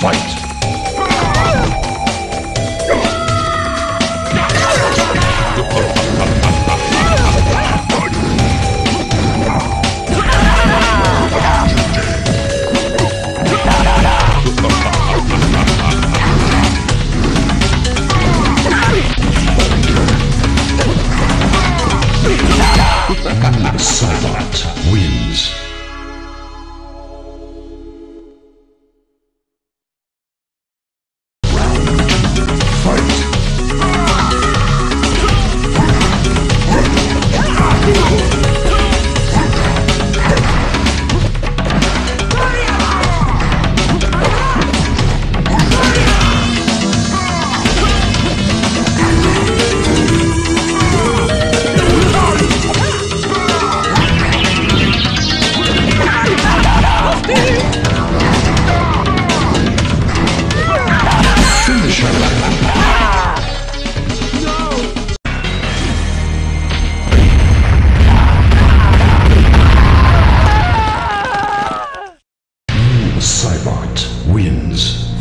fight! Cyber. Cybot wins.